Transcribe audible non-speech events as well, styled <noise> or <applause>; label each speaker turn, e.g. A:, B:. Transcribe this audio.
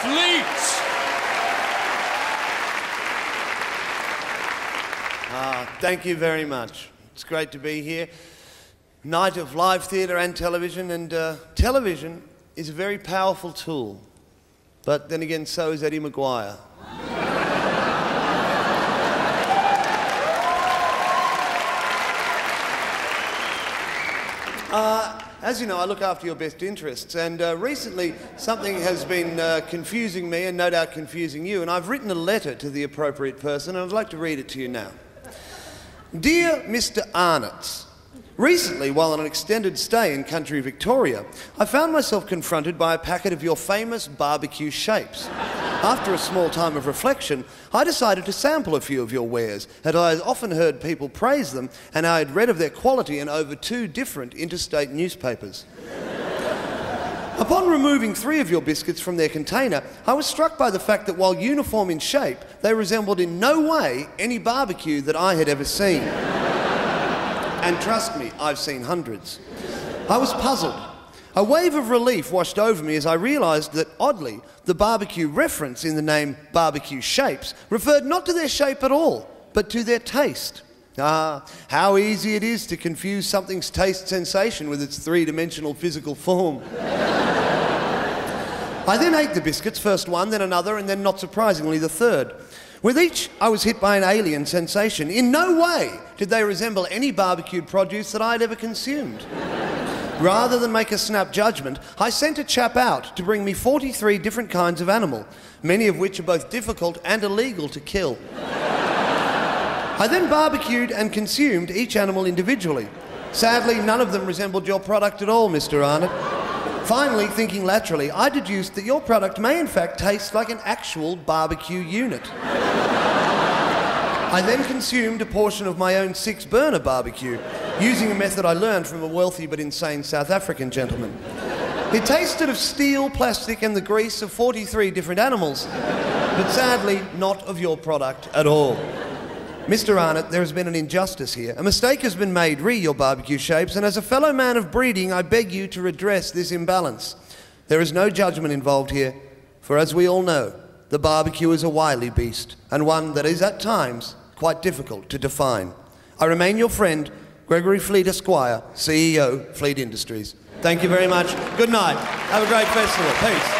A: Fleet.
B: Ah, thank you very much. It's great to be here. Night of live theatre and television, and uh, television is a very powerful tool. But then again, so is Eddie McGuire. Uh, as you know, I look after your best interests, and uh, recently something has been uh, confusing me and no doubt confusing you, and I've written a letter to the appropriate person, and I'd like to read it to you now. Dear Mr. Arnotts, Recently, while on an extended stay in country Victoria, I found myself confronted by a packet of your famous barbecue shapes. After a small time of reflection, I decided to sample a few of your wares, as I had often heard people praise them, and I had read of their quality in over two different interstate newspapers. Upon removing three of your biscuits from their container, I was struck by the fact that while uniform in shape, they resembled in no way any barbecue that I had ever seen. And trust me, I've seen hundreds. I was puzzled. A wave of relief washed over me as I realised that, oddly, the barbecue reference in the name barbecue shapes referred not to their shape at all, but to their taste. Ah, how easy it is to confuse something's taste sensation with its three dimensional physical form. <laughs> I then ate the biscuits, first one, then another, and then, not surprisingly, the third. With each, I was hit by an alien sensation. In no way did they resemble any barbecued produce that I had ever consumed. <laughs> Rather than make a snap judgment, I sent a chap out to bring me 43 different kinds of animal, many of which are both difficult and illegal to kill. I then barbecued and consumed each animal individually. Sadly, none of them resembled your product at all, Mr. Arnott. Finally, thinking laterally, I deduced that your product may in fact taste like an actual barbecue unit. I then consumed a portion of my own six burner barbecue, using a method I learned from a wealthy but insane South African gentleman. It tasted of steel, plastic, and the grease of 43 different animals, but sadly, not of your product at all. Mr. Arnott, there has been an injustice here. A mistake has been made re your barbecue shapes, and as a fellow man of breeding, I beg you to redress this imbalance. There is no judgment involved here, for as we all know, the barbecue is a wily beast, and one that is at times quite difficult to define. I remain your friend, Gregory Fleet Esquire, CEO, Fleet Industries. Thank you very much. Good night. Have a great festival. Peace.